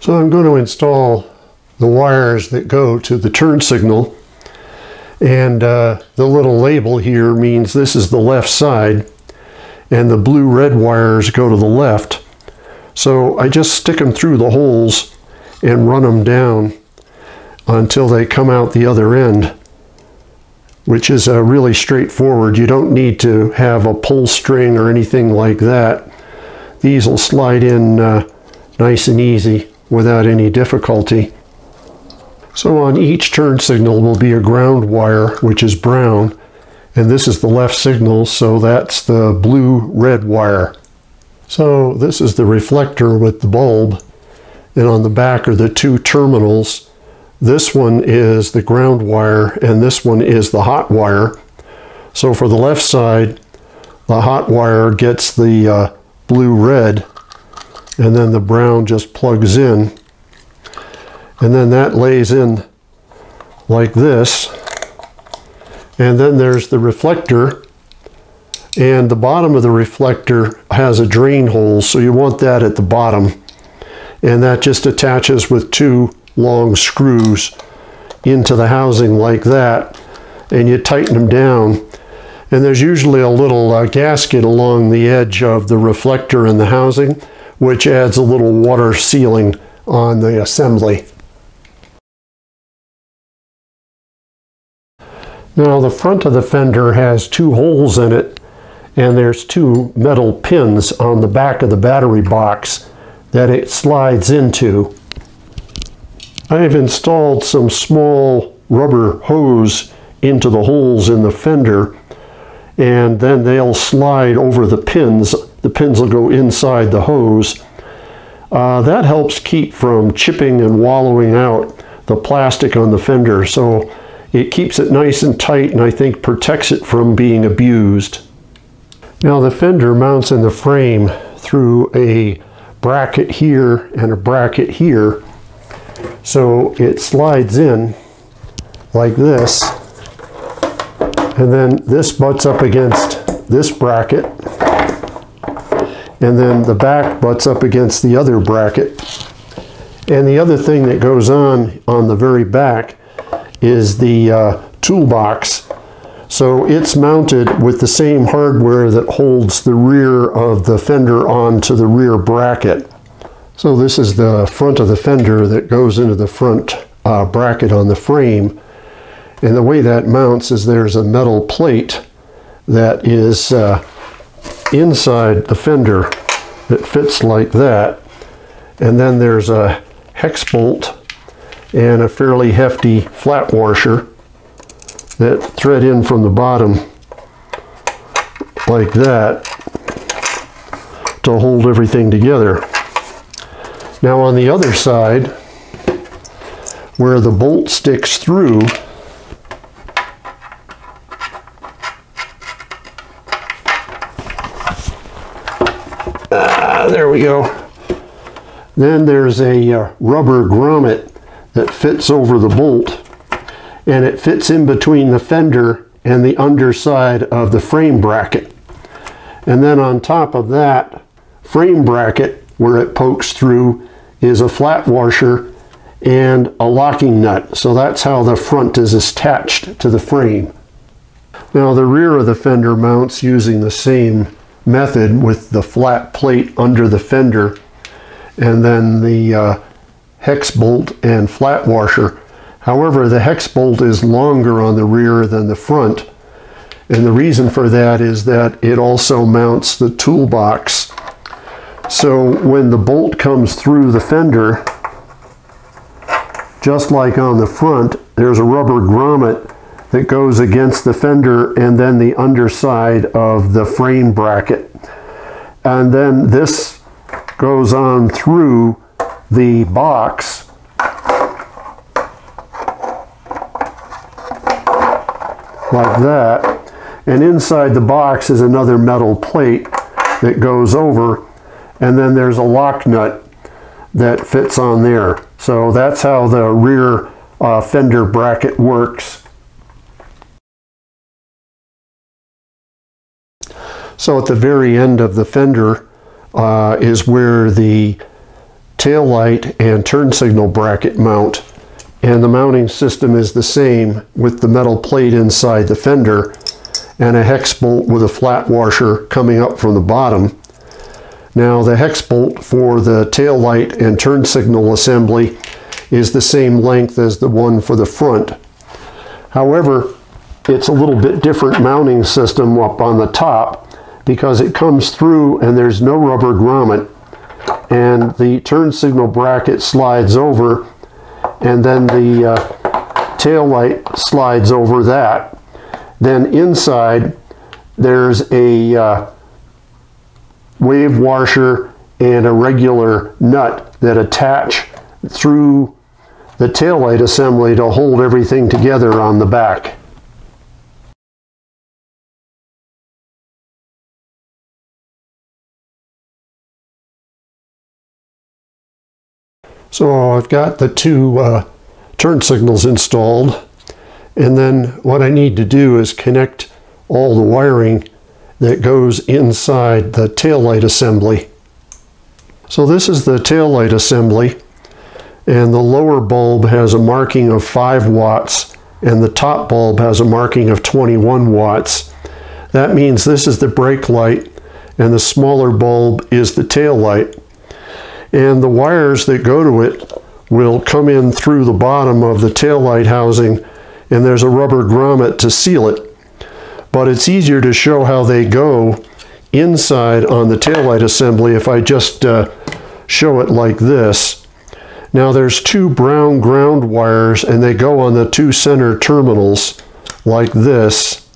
So I'm going to install the wires that go to the turn signal and uh, the little label here means this is the left side and the blue red wires go to the left. So I just stick them through the holes and run them down until they come out the other end which is uh, really straightforward. You don't need to have a pull string or anything like that. These will slide in uh, nice and easy without any difficulty. So on each turn signal will be a ground wire, which is brown, and this is the left signal, so that's the blue-red wire. So this is the reflector with the bulb, and on the back are the two terminals. This one is the ground wire, and this one is the hot wire. So for the left side, the hot wire gets the uh, blue-red, and then the brown just plugs in. And then that lays in like this. And then there's the reflector. And the bottom of the reflector has a drain hole so you want that at the bottom. And that just attaches with two long screws into the housing like that and you tighten them down. And there's usually a little uh, gasket along the edge of the reflector in the housing which adds a little water sealing on the assembly. Now the front of the fender has two holes in it and there's two metal pins on the back of the battery box that it slides into. I've installed some small rubber hose into the holes in the fender and then they'll slide over the pins. The pins will go inside the hose. Uh, that helps keep from chipping and wallowing out the plastic on the fender. So it keeps it nice and tight and I think protects it from being abused. Now the fender mounts in the frame through a bracket here and a bracket here. So it slides in like this and then this butts up against this bracket and then the back butts up against the other bracket. And the other thing that goes on on the very back is the uh, toolbox. So it's mounted with the same hardware that holds the rear of the fender onto the rear bracket. So this is the front of the fender that goes into the front uh, bracket on the frame. And the way that mounts is there's a metal plate that is uh, inside the fender that fits like that. And then there's a hex bolt and a fairly hefty flat washer that thread in from the bottom like that to hold everything together. Now on the other side, where the bolt sticks through, ah, there we go. Then there's a uh, rubber grommet that fits over the bolt and it fits in between the fender and the underside of the frame bracket. And then on top of that frame bracket where it pokes through is a flat washer and a locking nut. So that's how the front is attached to the frame. Now the rear of the fender mounts using the same method with the flat plate under the fender and then the uh, hex bolt and flat washer. However, the hex bolt is longer on the rear than the front. And the reason for that is that it also mounts the toolbox. So when the bolt comes through the fender, just like on the front, there's a rubber grommet that goes against the fender and then the underside of the frame bracket. And then this goes on through the box. Like that. And inside the box is another metal plate that goes over. And then there's a lock nut that fits on there. So that's how the rear uh, fender bracket works so at the very end of the fender uh, is where the tail light and turn signal bracket mount. And the mounting system is the same with the metal plate inside the fender and a hex bolt with a flat washer coming up from the bottom. Now the hex bolt for the tail light and turn signal assembly is the same length as the one for the front. However, it's a little bit different mounting system up on the top because it comes through and there's no rubber grommet and the turn signal bracket slides over and then the uh, tail light slides over that. Then inside there's a uh, wave washer and a regular nut that attach through the taillight assembly to hold everything together on the back. So I've got the two uh, turn signals installed and then what I need to do is connect all the wiring that goes inside the taillight assembly. So this is the taillight assembly and the lower bulb has a marking of 5 watts and the top bulb has a marking of 21 watts. That means this is the brake light and the smaller bulb is the tail light. And the wires that go to it will come in through the bottom of the tail light housing and there's a rubber grommet to seal it. But it's easier to show how they go inside on the taillight assembly if I just uh, show it like this. Now there's two brown ground wires and they go on the two center terminals like this.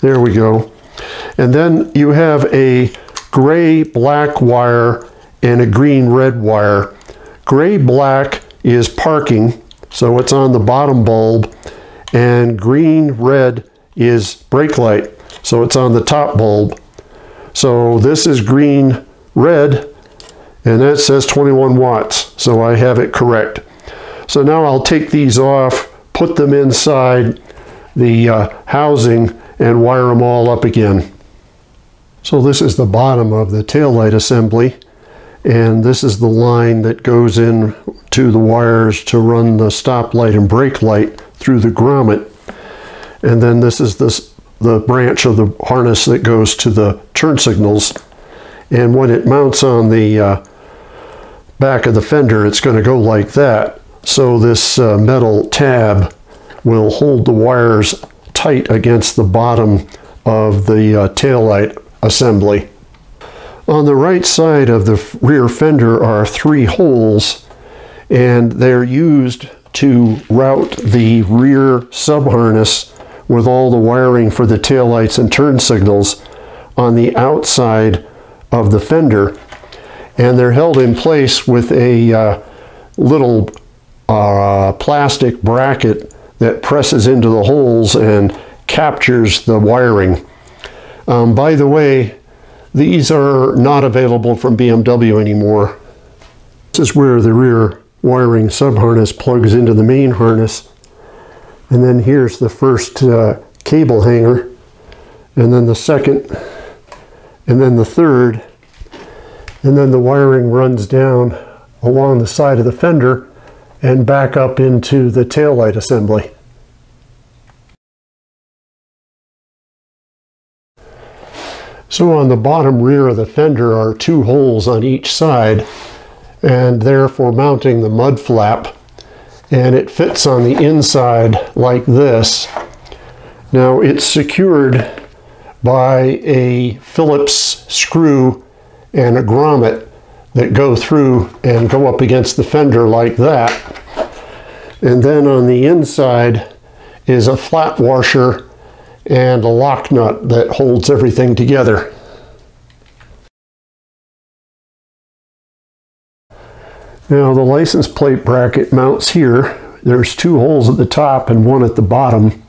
There we go. And then you have a gray black wire and a green red wire. Gray black is parking, so it's on the bottom bulb, and green red is brake light, so it's on the top bulb. So this is green red, and that says 21 watts, so I have it correct. So now I'll take these off, put them inside the uh, housing, and wire them all up again. So this is the bottom of the tail light assembly, and this is the line that goes in to the wires to run the stop light and brake light through the grommet. And then this is this, the branch of the harness that goes to the turn signals and when it mounts on the uh, back of the fender, it's going to go like that. So this uh, metal tab will hold the wires tight against the bottom of the uh, taillight assembly. On the right side of the rear fender are three holes and they're used to route the rear subharness with all the wiring for the taillights and turn signals on the outside of the fender and they're held in place with a uh, little uh, plastic bracket that presses into the holes and captures the wiring. Um, by the way, these are not available from BMW anymore. This is where the rear wiring subharness plugs into the main harness. And then here's the first uh, cable hanger, and then the second and then the third, and then the wiring runs down along the side of the fender and back up into the taillight assembly. So on the bottom rear of the fender are two holes on each side and they're for mounting the mud flap and it fits on the inside like this. Now it's secured by a Phillips screw and a grommet that go through and go up against the fender like that. And then on the inside is a flat washer and a lock nut that holds everything together. Now the license plate bracket mounts here. There's two holes at the top and one at the bottom.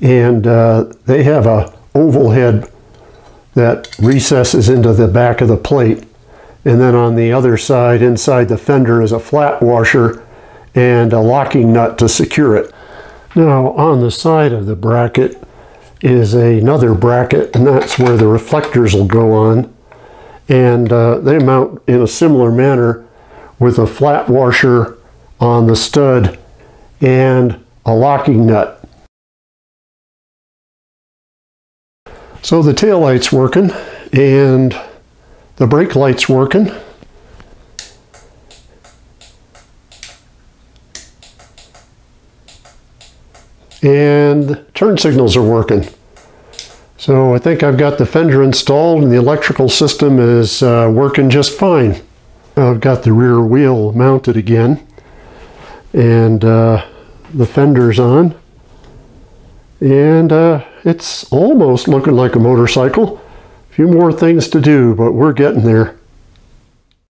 And uh, they have a oval head that recesses into the back of the plate. And then on the other side, inside the fender, is a flat washer and a locking nut to secure it. Now, on the side of the bracket is another bracket, and that's where the reflectors will go on. and uh, they mount in a similar manner with a flat washer on the stud and a locking nut. So the tail light's working and the brake light's working. And turn signals are working. So I think I've got the fender installed and the electrical system is uh, working just fine. I've got the rear wheel mounted again and uh, the fender's on and uh, it's almost looking like a motorcycle. A few more things to do but we're getting there.